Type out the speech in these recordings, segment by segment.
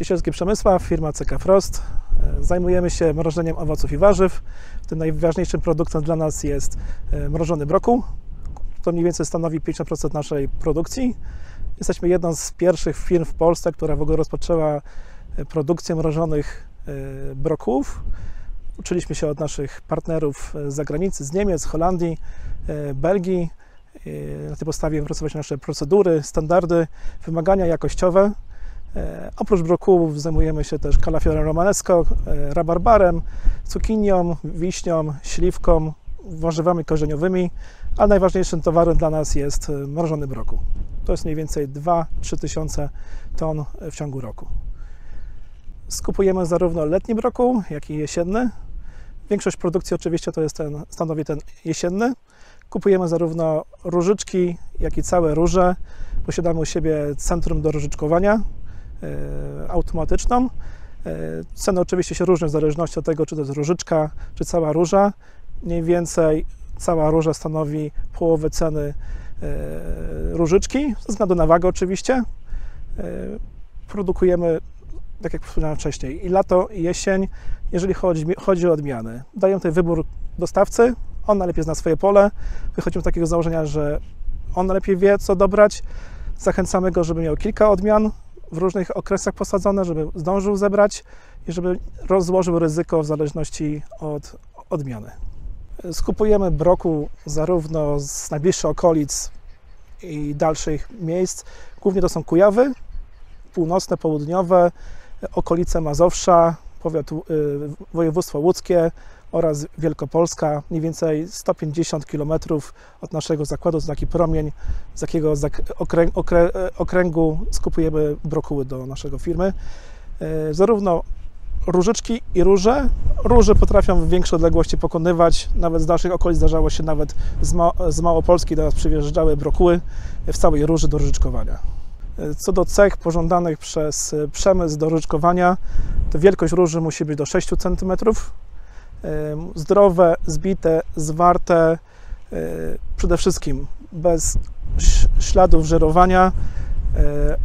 Kościelski Przemysław, firma CK Frost. E, Zajmujemy się mrożeniem owoców i warzyw. Tym najważniejszym produktem dla nas jest e, mrożony brokuł. To mniej więcej stanowi 50% naszej produkcji. Jesteśmy jedną z pierwszych firm w Polsce, która w ogóle rozpoczęła e, produkcję mrożonych brokułów. Uczyliśmy się od naszych partnerów z zagranicy, z Niemiec, Holandii, Belgii. Na tej podstawie wypracować nasze procedury, standardy, wymagania jakościowe. E, Oprócz brokułów zajmujemy się też kalafiorem romanesco, e, rabarbarem, cukinią, wiśnią, śliwką, warzywami korzeniowymi, ale najważniejszym towarem dla nas jest e, mrożony brokuł. To jest mniej więcej 2-3 tysiące ton w ciągu roku. Skupujemy zarówno letni brokuł, jak i jesienny. Większość produkcji oczywiście to jest ten, stanowi ten jesienny. Kupujemy zarówno różyczki, jak i całe róże. Posiadamy u siebie centrum do różyczkowania automatyczną. E, Ceny oczywiście się różnią w zależności od tego, czy to jest różyczka, czy cała róża. Mniej więcej cała róża stanowi połowę ceny e, różyczki, ze względu na wagę oczywiście. E, Produkujemy, tak jak wspomniałem wcześniej, i lato, i jesień, jeżeli chodzi, chodzi o odmiany. Daję tutaj wybór dostawcy, on najlepiej zna swoje pole. Wychodzimy z takiego założenia, że on najlepiej wie, co dobrać. Zachęcamy go, żeby miał kilka odmian w różnych okresach posadzone, żeby zdążył zebrać i żeby rozłożył ryzyko w zależności od odmiany. Skupujemy broku zarówno z najbliższych okolic i dalszych miejsc. Głównie to są Kujawy, północne, południowe, okolice Mazowsza, powiat, y, województwo łódzkie oraz Wielkopolska. Mniej więcej 150 km od naszego zakładu, to taki promień, z jakiego okręgu skupujemy brokuły do naszego firmy. Y, Zarówno różyczki i róże. Róże potrafią w większej odległości pokonywać. Nawet z naszych okolic zdarzało się nawet z, Ma- z Małopolski do nas przyjeżdżały brokuły w całej róży do różyczkowania. Co do cech pożądanych przez e, przemysł do różyczkowania, to wielkość róży musi być do 6 cm. Zdrowe, zbite, zwarte, e, przede wszystkim bez śladów żerowania, e,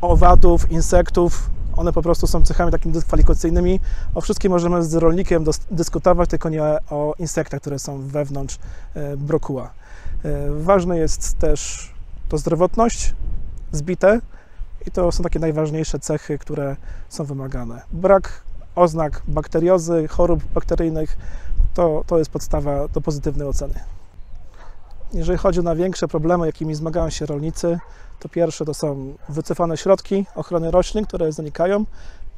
owadów, insektów. One po prostu są cechami takimi dyskwalifikacyjnymi. O wszystkim możemy z rolnikiem dyskutować, tylko nie o insektach, które są wewnątrz e, brokuła. Ważne jest też to zdrowotność, zbite i to są takie najważniejsze cechy, które są wymagane. Brak oznak bakteriozy, chorób bakteryjnych to, to jest podstawa do pozytywnej oceny. Jeżeli chodzi o największe problemy, jakimi zmagają się rolnicy, to pierwsze to są wycofane środki ochrony roślin, które zanikają.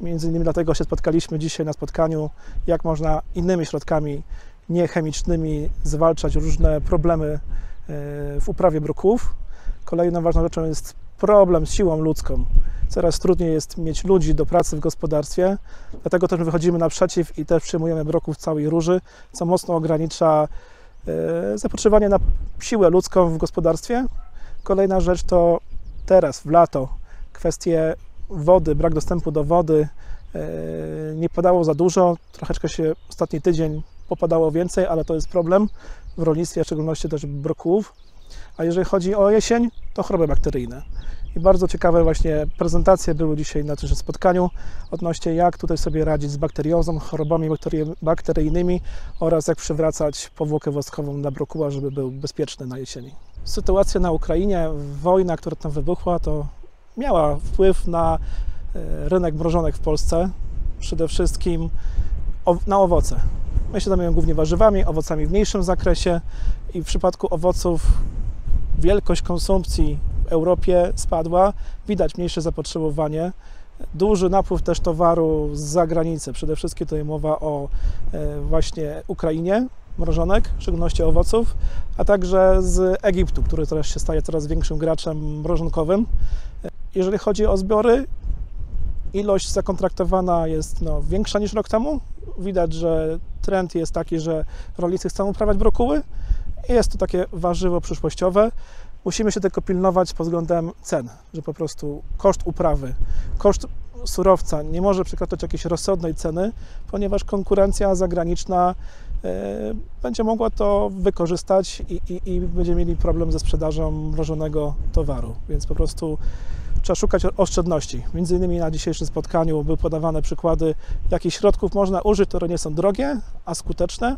Między innymi dlatego się spotkaliśmy dzisiaj na spotkaniu, jak można innymi środkami niechemicznymi zwalczać różne problemy e, w uprawie brokułów. Kolejną ważną rzeczą jest problem z siłą ludzką. Coraz trudniej jest mieć ludzi do pracy w gospodarstwie, dlatego też wychodzimy naprzeciw i też przyjmujemy broków całej róży, co mocno ogranicza e, zapotrzebowanie na siłę ludzką w gospodarstwie. Kolejna rzecz to teraz, w lato, kwestie wody, brak dostępu do wody. e, Nie padało za dużo, troszeczkę się ostatni tydzień popadało więcej, ale to jest problem w rolnictwie, w szczególności też brokułów. A jeżeli chodzi o jesień, to choroby bakteryjne. I bardzo ciekawe właśnie prezentacje były dzisiaj na tym spotkaniu odnośnie jak tutaj sobie radzić z bakteriozą, chorobami baktery- bakteryjnymi oraz jak przywracać powłokę woskową na brokuła, żeby był bezpieczny na jesieni. Sytuacja na Ukrainie, wojna, która tam wybuchła, to miała wpływ na e, rynek mrożonek w Polsce. Przede wszystkim na owoce. My się zajmujemy głównie warzywami, owocami w mniejszym zakresie i w przypadku owoców wielkość konsumpcji Europie spadła, widać mniejsze zapotrzebowanie, duży napływ też towaru z zagranicy, przede wszystkim tutaj mowa o e, właśnie Ukrainie, mrożonek, w szczególności owoców, a także z Egiptu, który teraz się staje coraz większym graczem mrożonkowym. Jeżeli chodzi o zbiory, ilość zakontraktowana jest no, większa niż rok temu. Widać, że trend jest taki, że rolnicy chcą uprawiać brokuły jest to takie warzywo przyszłościowe. Musimy się tylko pilnować pod względem cen, że po prostu koszt uprawy, koszt surowca nie może przekraczać jakiejś rozsądnej ceny, ponieważ konkurencja zagraniczna e, będzie mogła to wykorzystać i, i, i mieli problem ze sprzedażą mrożonego towaru. Więc po prostu trzeba szukać oszczędności. Między innymi na dzisiejszym spotkaniu były podawane przykłady, jakich środków można użyć, które nie są drogie, a skuteczne.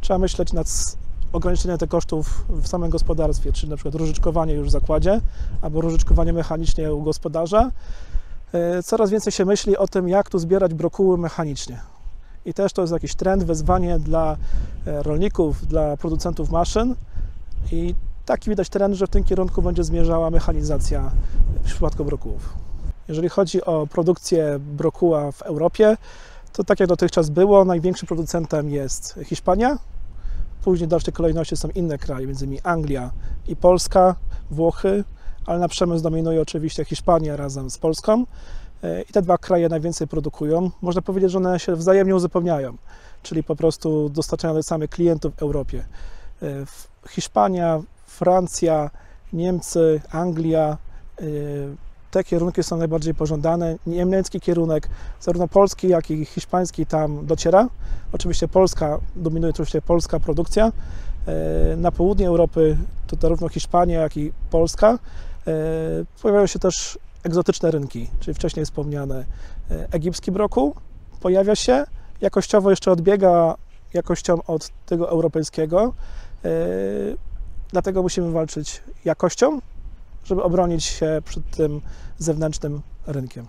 Trzeba myśleć nad ograniczeniem tych kosztów w samym gospodarstwie, czyli na przykład różyczkowanie już w zakładzie, albo różyczkowanie mechanicznie u gospodarza. E, Coraz więcej się myśli o tym, jak tu zbierać brokuły mechanicznie. I też to jest jakiś trend, wyzwanie dla e, rolników, dla producentów maszyn. I taki widać trend, że w tym kierunku będzie zmierzała mechanizacja w przypadku brokułów. Jeżeli chodzi o produkcję brokuła w Europie, to tak jak dotychczas było, największym producentem jest Hiszpania. Później w dalszej kolejności są inne kraje, między innymi Anglia i Polska, Włochy, ale na przemysł dominuje oczywiście Hiszpania razem z Polską. E, I te dwa kraje najwięcej produkują. Można powiedzieć, że one się wzajemnie uzupełniają, czyli po prostu dostarczają tych samych klientów w Europie. E, Hiszpania, Francja, Niemcy, Anglia, e, te kierunki są najbardziej pożądane. Niemiecki kierunek, zarówno polski, jak i hiszpański tam dociera. Oczywiście Polska, dominuje oczywiście polska produkcja. E, Na południe Europy to zarówno Hiszpania, jak i Polska. E, Pojawiają się też egzotyczne rynki, czyli wcześniej wspomniane e, egipski brokuł pojawia się, jakościowo jeszcze odbiega jakością od tego europejskiego. Dlatego musimy walczyć jakością, żeby obronić się przed tym zewnętrznym rynkiem.